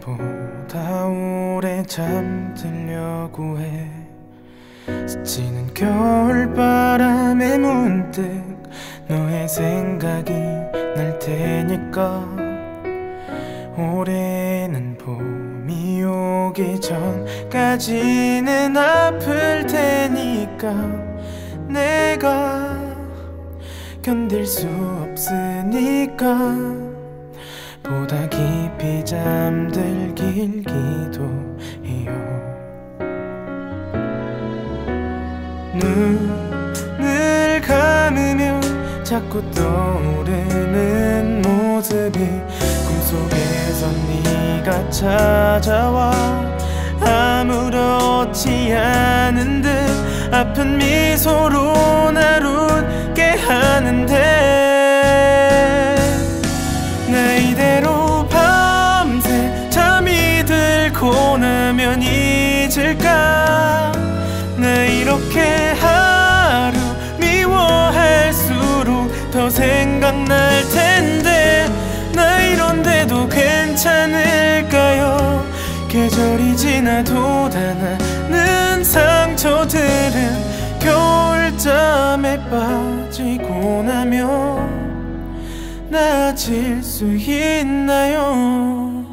보다 오래 잠들려고 해. 스치는 겨울바람에 문득 너의 생각이 날 테니까. 올해는 봄이 오기 전까지는 아플 테니까. 내가 견딜 수 없으니까. 보다 깊이 잠들길 기도해요. 눈을 감으면 자꾸 떠오르는 모습이 꿈속에서 네가 찾아와 아무렇지 않은 듯 아픈 미소로 날 웃게 하는데 잊을까? 나 이렇게 하루 미워할수록 더 생각날 텐데 나 이런데도 괜찮을까요? 계절이 지나도 다 나는 상처들은 겨울잠에 빠지고 나면 나아질 수 있나요